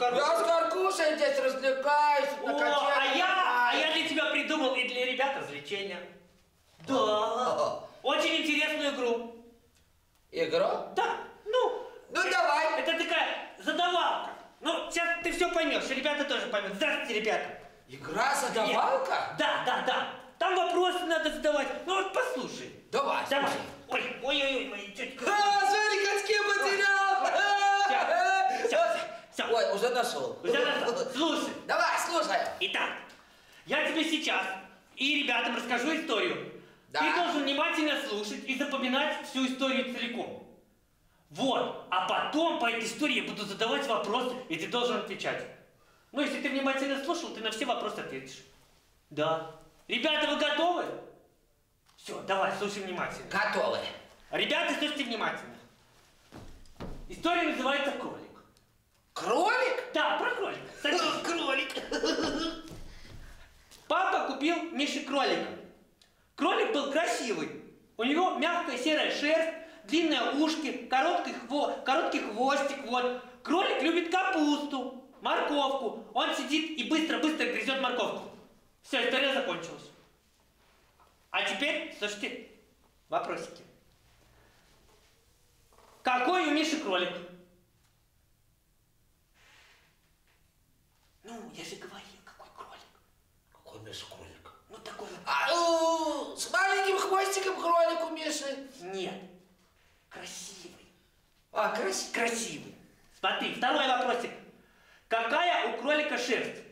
Я с Каркушей здесь развлекаюсь. О, а я, а я для тебя придумал и для ребят развлечения. Да. Очень интересную игру. Игру? Да. Ну, Ну давай. это такая задавалка. Ну, сейчас ты все поймешь, ребята тоже поймут. Здравствуйте, ребята. Игра задавалка? Да, да, да. Там вопросы надо задавать. Ну вот послушай. Давай, Давай. Ой, ой, ой, ой, мои тетки. А, смотри, качки потерял! Уже нашел. Уже нашел. Слушай. Давай, слушай. Итак, я тебе сейчас и ребятам расскажу историю. Да. Ты должен внимательно слушать и запоминать всю историю целиком. Вот, а потом по этой истории я буду задавать вопросы, и ты должен отвечать. Ну, если ты внимательно слушал, ты на все вопросы ответишь. Да. Ребята, вы готовы? Все, давай, слушай внимательно. Готовы. Ребята, слушайте внимательно. История называется. Кролик? Да, про кролика. Садись. Кролик. Папа купил Мише кролика. Кролик был красивый. У него мягкая серая шерсть, длинные ушки, короткий, хво... короткий хвостик. Вот. Кролик любит капусту, морковку. Он сидит и быстро-быстро грызет морковку. Все, история закончилась. А теперь, слушайте, вопросики. Какой у Миши кролик? Ну, я же говорил. Миша кролик? Ну, такой вот. А, у, с маленьким хвостиком кролик у Миши. Нет. Красивый. А, красиво. Красивый. Смотри, второй вопросик. Какая у кролика шерсть?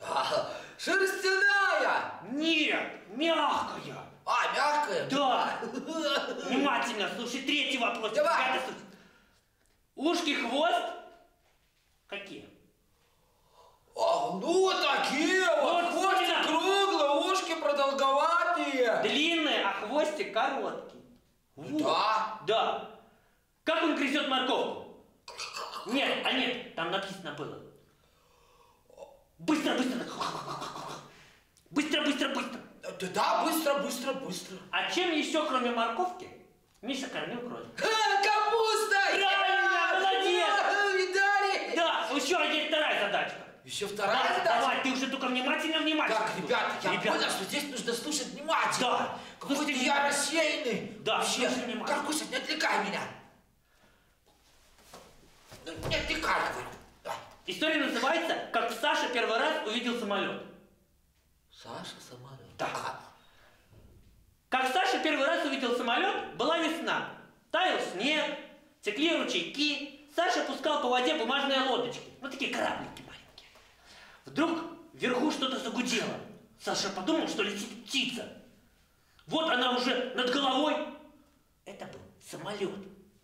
А, шерстяная. Нет, мягкая. А, мягкая? Да. Внимательно слушай. Третий вопрос. Давай. Ушки, хвост. Какие? А, ну, такие вот. Вот Хвостик именно. круглые, ушки продолговатые. Длинные, а хвостик короткий. Вот. Да. Да. Как он грызет морковку? Нет, а нет, там написано было. Быстро, быстро. Быстро, быстро, быстро. Да, да, быстро, быстро, быстро. А чем еще, кроме морковки, Миша кормил кролика? А, капуста! Правильно, молодец! Видали? Да, еще есть вторая задачка. Еще вторая Да, задача? давай, ты уже внимательно. Так, ребята, я Ребята, понял, что здесь нужно слушать внимательно. Да. Какой-то я рассеянный. Да, Вообще. Каркуша, не отвлекай меня. Ну, не отвлекай, говорю. Да. История называется «Как Саша первый раз увидел самолет». Саша самолет. Так. Как Саша первый раз увидел самолет, была весна. Таял снег, текли ручейки. Саша пускал по воде бумажные лодочки. Ну, такие кораблики маленькие. Вдруг вверху что-то загудело. Саша подумал, что летит птица. Вот она уже над головой. Это был самолет.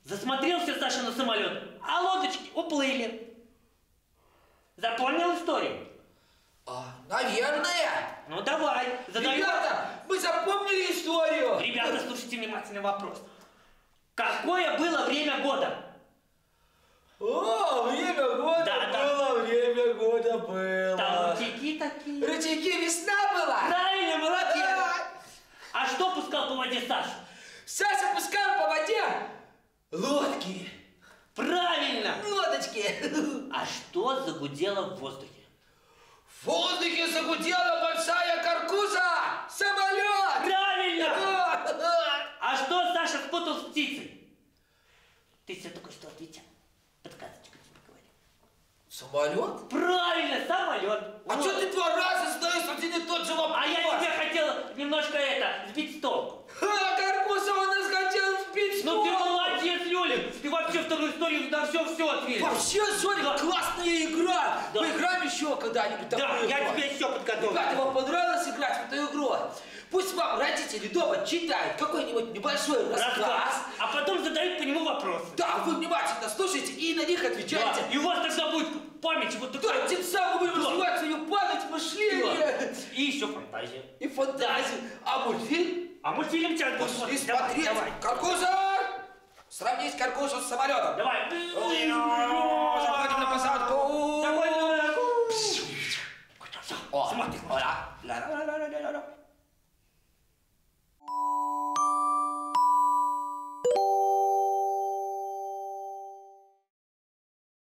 Засмотрелся Саша на самолет, а лодочки уплыли. Запомнил историю? А, наверное. Ну давай, задай. Ребята, мы запомнили историю. Ребята, слушайте внимательный вопрос. Какое было время года? О, Рычаги весна была. Правильно, молодец. Да. А что пускал по воде Саша? Саша пускал по воде лодки, Правильно. лодочки. А что загудело в воздухе? В воздухе загудела большая каркуша! Самолет! Правильно. А что Саша спутал с птицей? Ты все только что ответил. Тебе. Самолет? Правильно, самолет. А Вот. что ты два раза задаешь один и тот же вопрос? А я тебя хотел немножко это, сбить с Вторую историю на все-все ответил. Вообще, Соня, Да. классная игра! Да. Поиграем еще когда-нибудь Да, такую я игру. тебе все подготовил. Ребята, вам понравилось играть в эту игру? Пусть вам родители дома читают какой-нибудь небольшой рассказ. Рассказ. А потом задают по нему вопросы. Да, вы внимательно слушайте и на них Да. отвечайте. И у вас тогда будет память вот Да, такая. тем самым будем Да. развивать свою память, мышление И еще фантазия. и фантазию. А мультфильм? А мультфильм тебя будет смотреть. Давай, давай. Каркуша! Сравнить каркусу с самолетом. Давай. Заходим на посадку. Заходим на посадку. О, смотри. О, да.